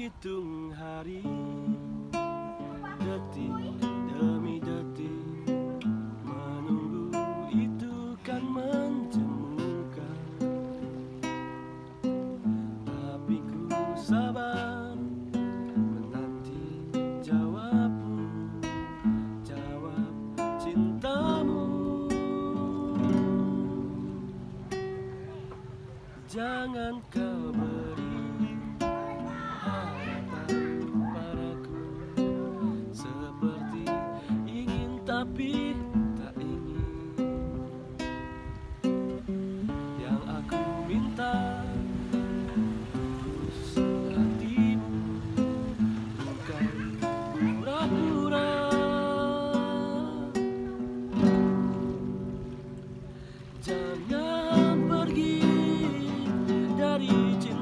hitung hari. Detik demi detik Menunggu itu kan menjemukan. Tapi ku sabar Menanti jawabmu Jawab cintamu. Jangan kau beri party